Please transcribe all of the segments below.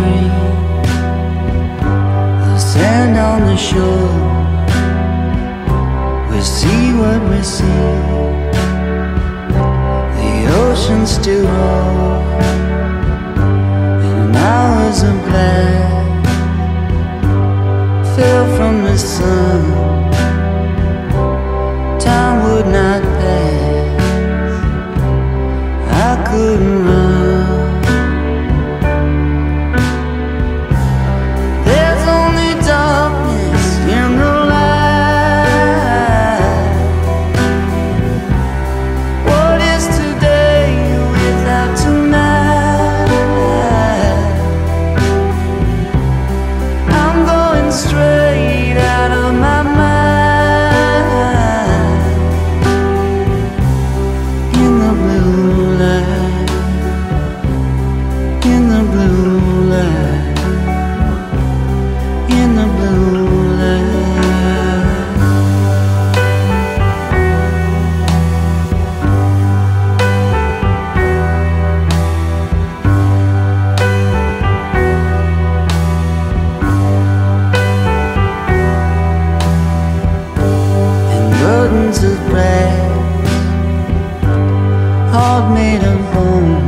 train The sand on the shore. We see what we see. The ocean still holds straight burdens of brass, heart made of bone,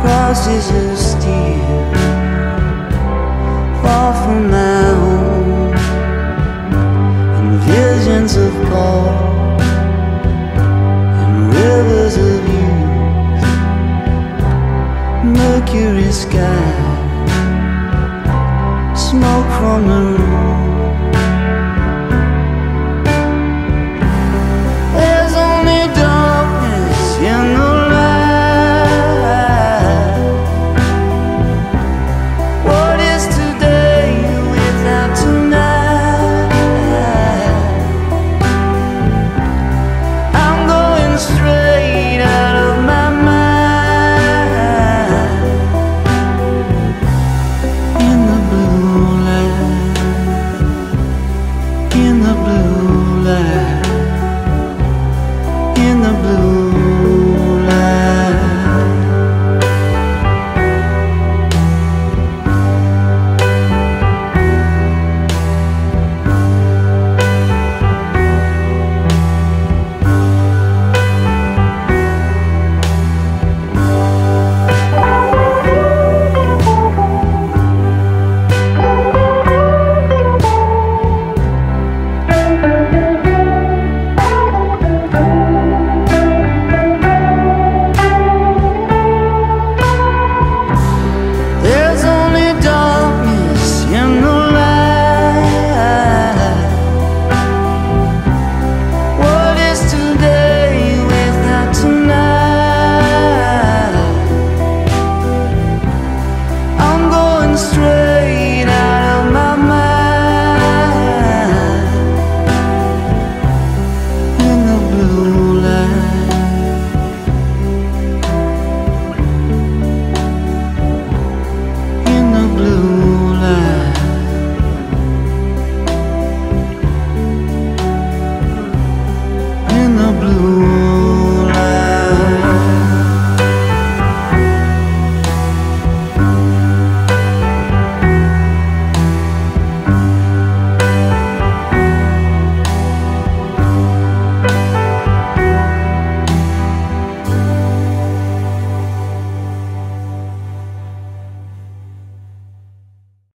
crosses of steel. Far from my home. And visions of gold. And rivers of youth mercury sky. Smoke from the